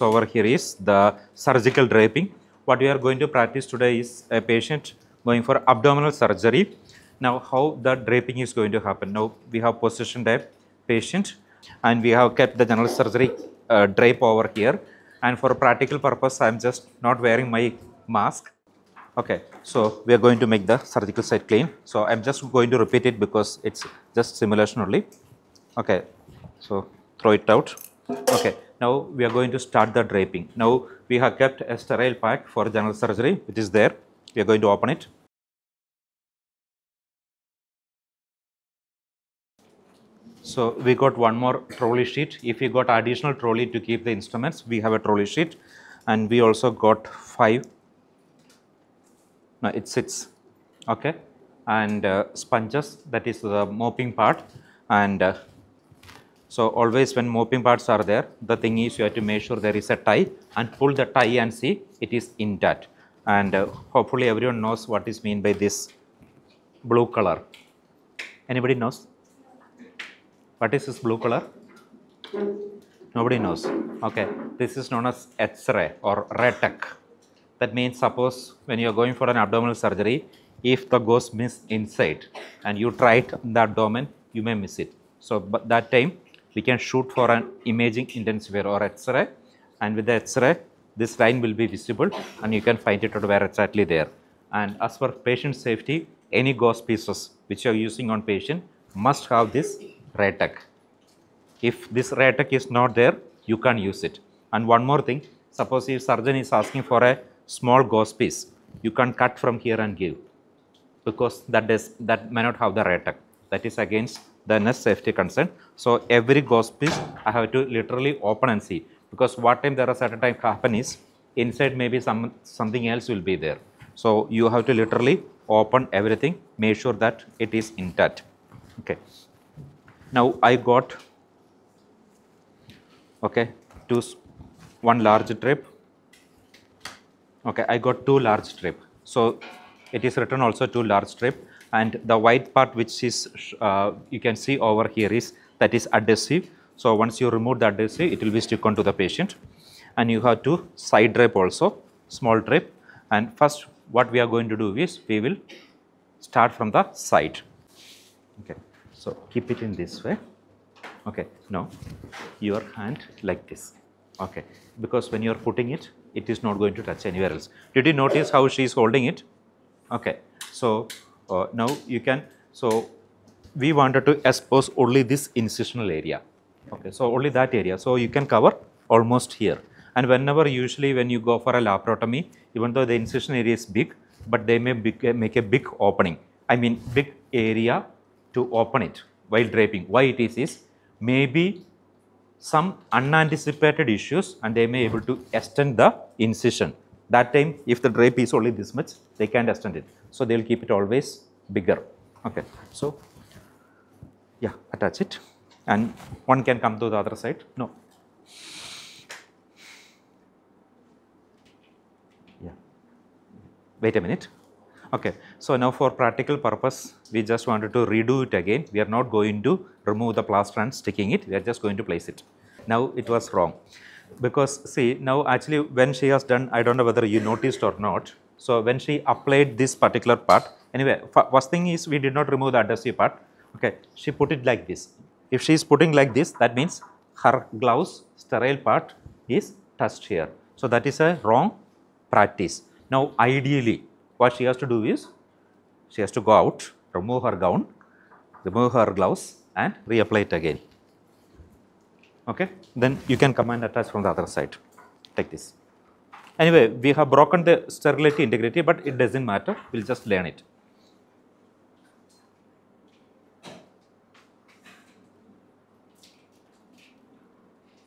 So over here is the surgical draping. What we are going to practice today is a patient going for abdominal surgery. Now how the draping is going to happen. Now we have positioned a patient and we have kept the general surgery uh, drape over here. And for practical purpose, I am just not wearing my mask. Okay, so we are going to make the surgical site clean. So I'm just going to repeat it because it's just simulation only. Okay, so throw it out. Okay, now we are going to start the draping. Now we have kept a sterile pack for general surgery, which is there. We are going to open it. So we got one more trolley sheet. If we got additional trolley to keep the instruments, we have a trolley sheet, and we also got five. No, it sits. Okay, and uh, sponges. That is the mopping part, and uh, so always when mopping parts are there, the thing is you have to make sure there is a tie and pull the tie and see it is intact. And uh, hopefully everyone knows what is mean by this blue color. Anybody knows? What is this blue color? Nobody knows. Okay, this is known as X-ray or Raytec. That means suppose when you are going for an abdominal surgery, if the ghost miss inside and you try it in the abdomen, you may miss it. So but that time we can shoot for an imaging intensifier or X-ray and with the X-ray this line will be visible and you can find it out where exactly there. And as for patient safety, any gauze pieces which you are using on patient must have this Raytec. If this Raytec is not there, you can't use it. And one more thing, suppose if surgeon is asking for a small gauze piece, you can cut from here and give because that does that may not have the Raytec. That is against the nest safety concern. So every gauze piece I have to literally open and see because what time there are certain time happen is inside maybe some something else will be there. So you have to literally open everything, make sure that it is intact. Okay. Now I got okay two one large strip okay i got two large strip so it is written also two large strip and the white part which is uh, you can see over here is that is adhesive. So once you remove the adhesive it will be stick onto the patient. And you have to side drape also small drape. And first what we are going to do is we will start from the side. Okay so keep it in this way. Okay now your hand like this. Okay because when you are putting it it is not going to touch anywhere else. Did you notice how she is holding it? Okay so uh, now you can so we wanted to expose only this incisional area. Okay so only that area. So you can cover almost here. And whenever usually when you go for a laparotomy even though the incision area is big but they may make a big opening. I mean big area to open it while draping. Why it is is maybe some unanticipated issues and they may able to extend the incision. That time if the drape is only this much, they can't extend it. So they will keep it always bigger. Okay. So yeah, attach it and one can come to the other side. No. Yeah. Wait a minute. Okay, so now for practical purpose, we just wanted to redo it again. We are not going to remove the plaster and sticking it. We are just going to place it. Now it was wrong because see now actually when she has done, I don't know whether you noticed or not. So when she applied this particular part, anyway, first thing is we did not remove the adhesive part. Okay, she put it like this. If she is putting like this, that means her gloves sterile part is touched here. So that is a wrong practice. Now ideally what she has to do is she has to go out, remove her gown, remove her gloves and reapply it again. Okay, then you can come and attach from the other side. like this. Anyway, we have broken the sterility integrity, but it doesn't matter. We'll just learn it.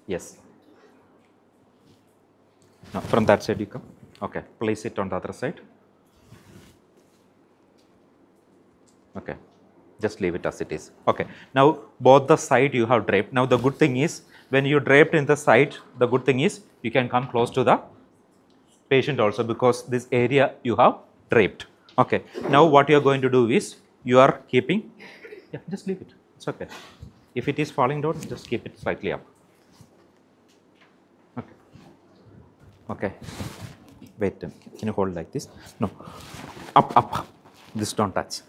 Yes. Now, from that side you come. Okay, place it on the other side. Okay, just leave it as it is. Okay, now both the side you have draped. Now the good thing is when you draped in the side, the good thing is you can come close to the patient also because this area you have draped. Okay, now what you are going to do is you are keeping, yeah, just leave it. It's okay. If it is falling down, just keep it slightly up. Okay. Okay. Wait, can you hold like this? No. Up, up. This don't touch.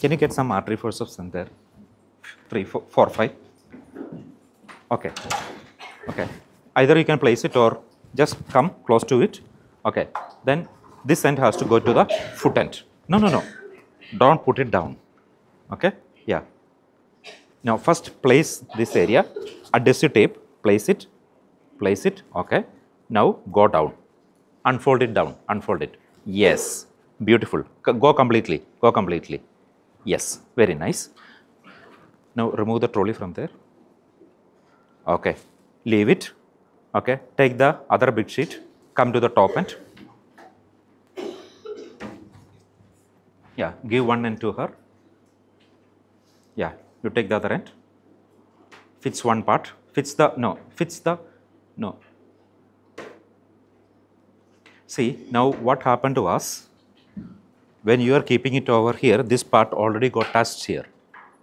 Can you get some artery forceps in there? Three, four, four, five. Okay. Okay. Either you can place it or just come close to it. Okay. Then this end has to go to the foot end. No, no, no. Don't put it down. Okay. Yeah. Now first place this area. Adhesive tape. Place it. Place it. Okay. Now go down. Unfold it down. Unfold it. Yes. Beautiful. Go completely. Go completely. Yes. Very nice. Now remove the trolley from there. Okay. Leave it. Okay. Take the other big sheet. Come to the top end. Yeah. Give one end to her. Yeah. You take the other end. Fits one part. Fits the no. Fits the no. See now what happened to us when you are keeping it over here. This part already got touched here.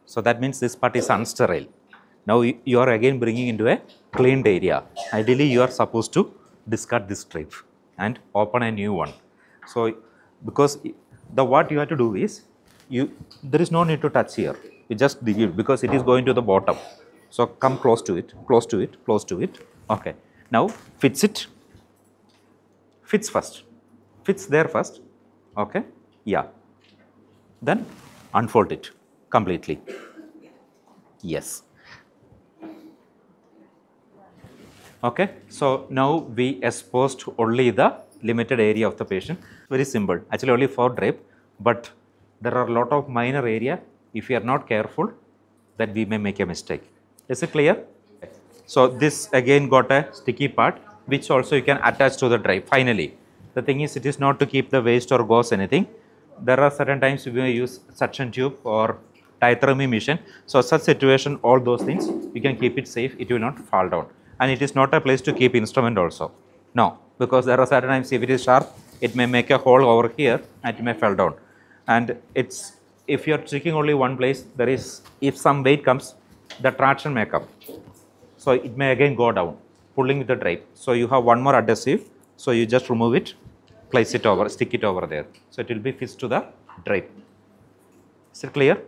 So that means this part is unsterile. Now you are again bringing into a cleaned area. Ideally, you are supposed to discard this strip and open a new one. So because the what you have to do is you there is no need to touch here. You just dig it because it is going to the bottom. So come close to it, close to it, close to it. Okay. Now fits it. Fits first. Fits there first. Okay. Yeah. Then unfold it completely. Yes. Okay, so now we exposed only the limited area of the patient. Very simple. Actually, only for drape, but there are a lot of minor area. If we are not careful, that we may make a mistake. Is it clear? So this again got a sticky part, which also you can attach to the drape. Finally, the thing is, it is not to keep the waste or gauze anything. There are certain times we may use suction tube or diathermy machine. So such situation, all those things, you can keep it safe. It will not fall down, and it is not a place to keep instrument also. No, because there are certain times if it is sharp, it may make a hole over here and it may fall down. And it's if you are checking only one place, there is if some weight comes, the traction may come. So it may again go down, pulling with the drape. So you have one more adhesive. So you just remove it, place it over, stick it over there. So it will be fixed to the drape. Is it clear?